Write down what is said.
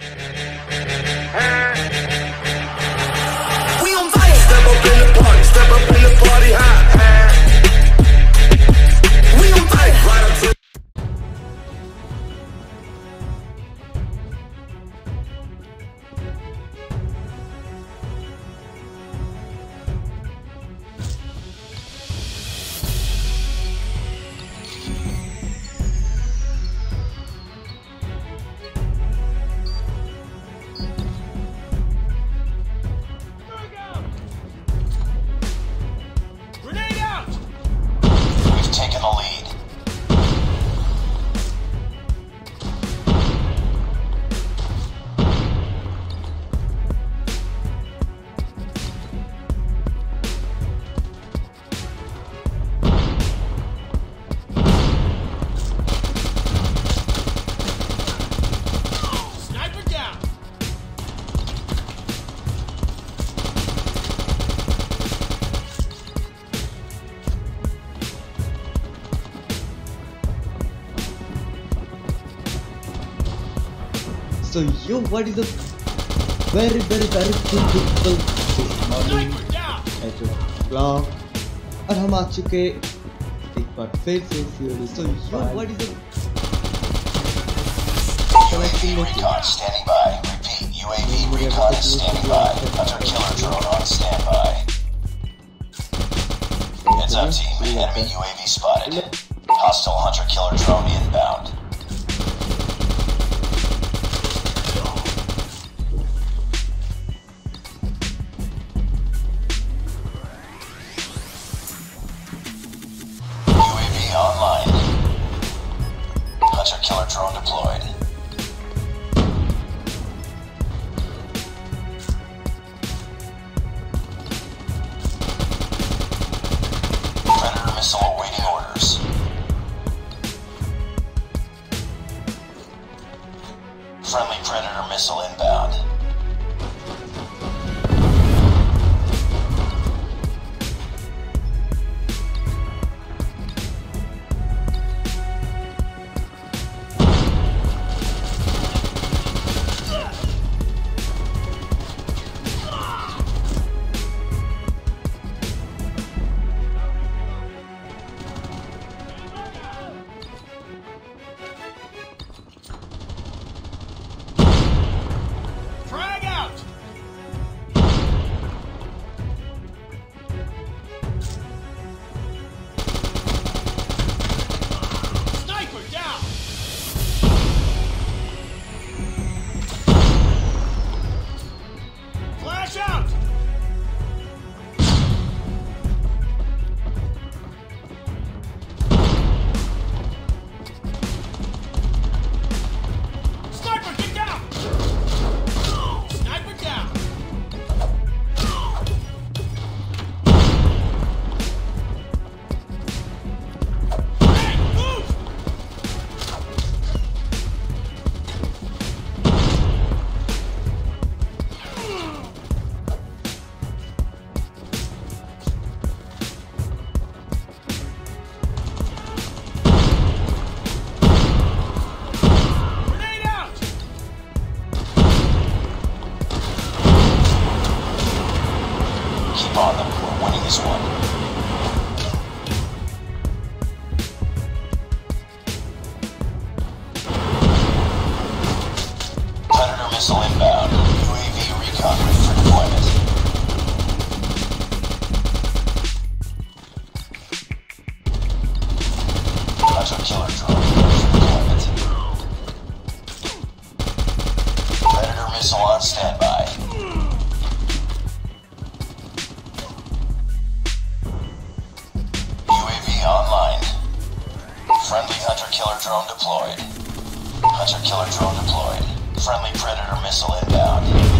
We We've So yo, what is the very very very beautiful morning Sniper down! at your vlog और हम आ चुके एक बार फिर से COD so yo what is the UAV recon standing by. Repeat, UAV recon is standing by. Hunter killer drone on standby. Heads up, team. Enemy UAV spotted. Hostile hunter killer drone killer drone deployed. Predator missile awaiting orders. Friendly Predator missile inbound. On standby. UAV online. Friendly hunter killer drone deployed. Hunter killer drone deployed. Friendly predator missile inbound.